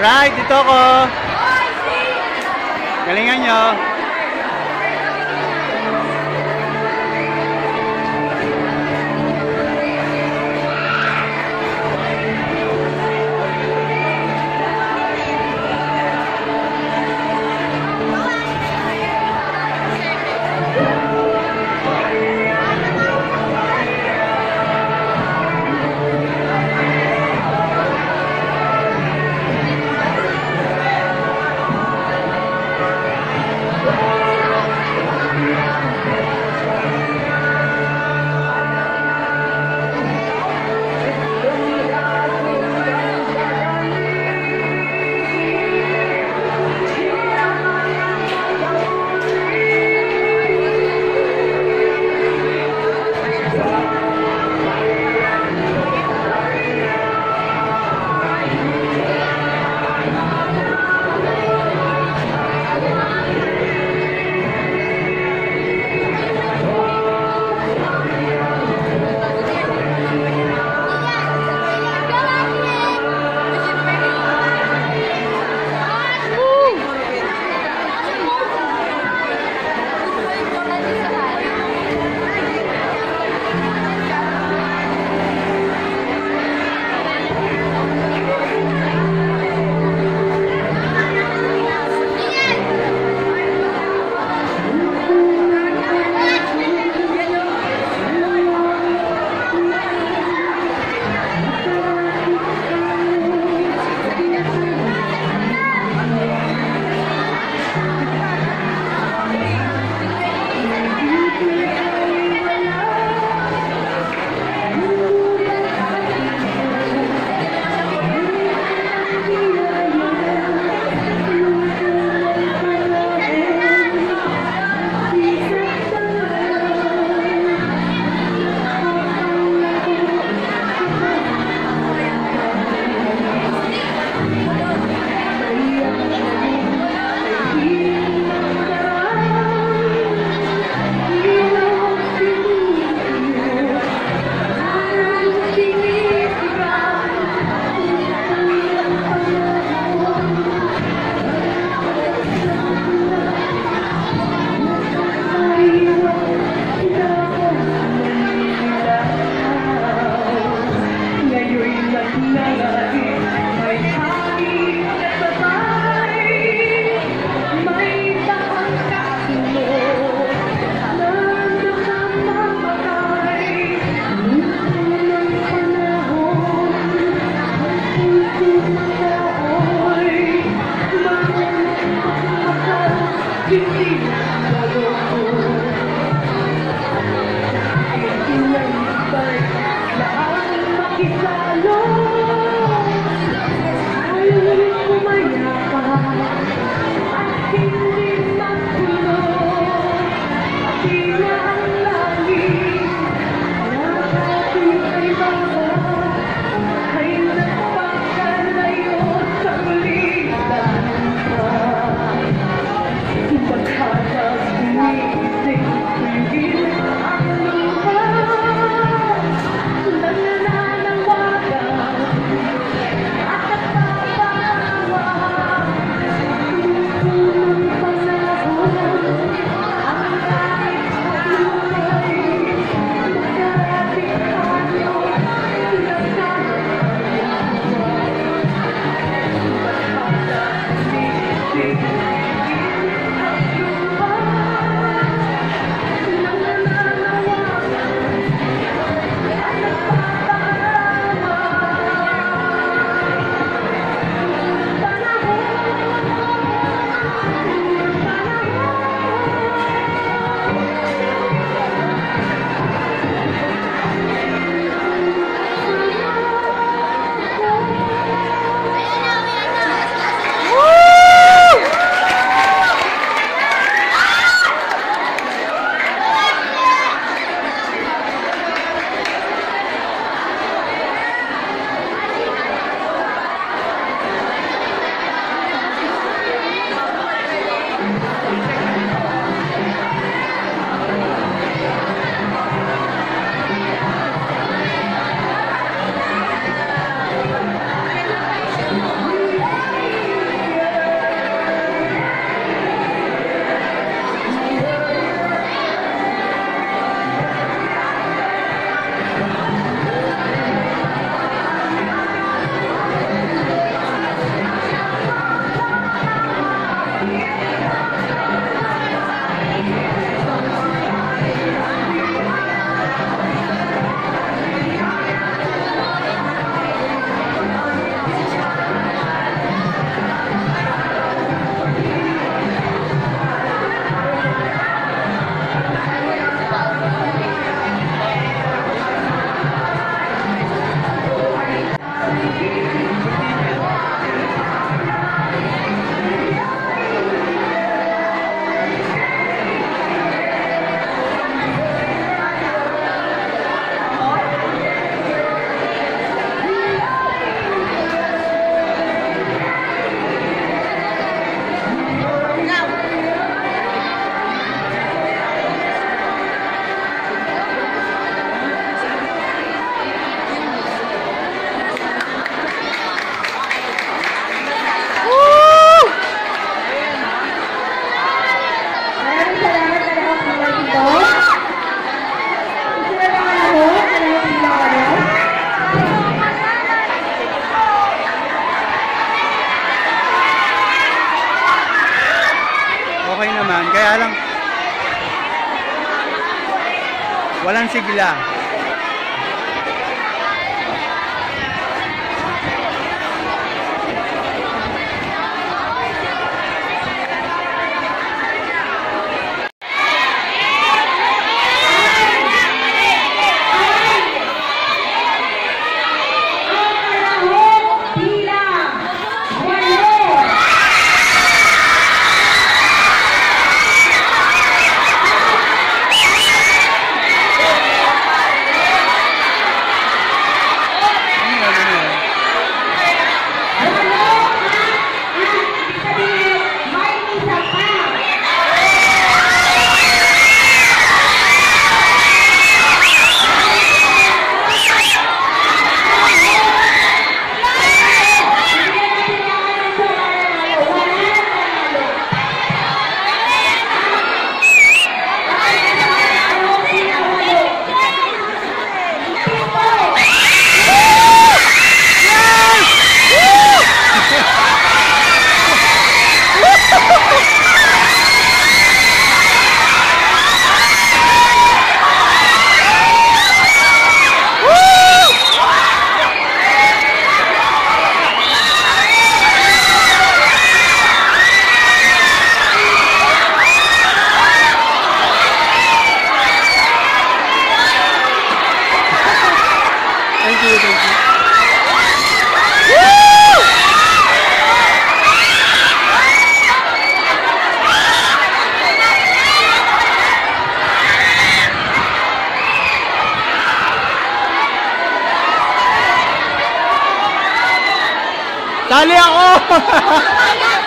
Alright, dito ako. Galingan nyo. conseguir lá. Tali ako!